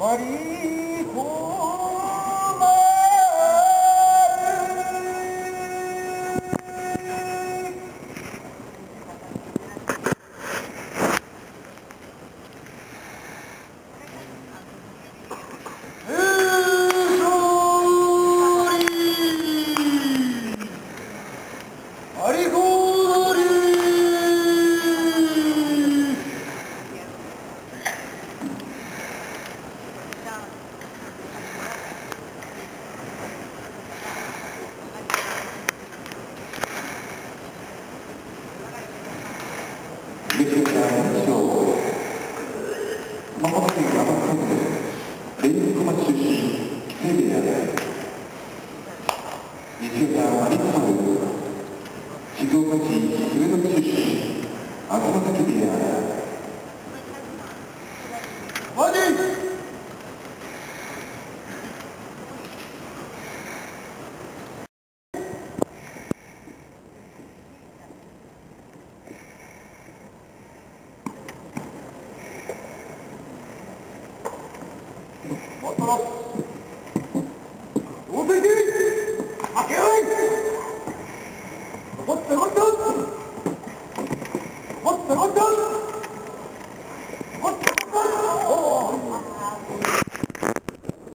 ありこ熊本県山口県霊熊出身聖である西岡有田さん静岡市上野出身東崎であるマジもっと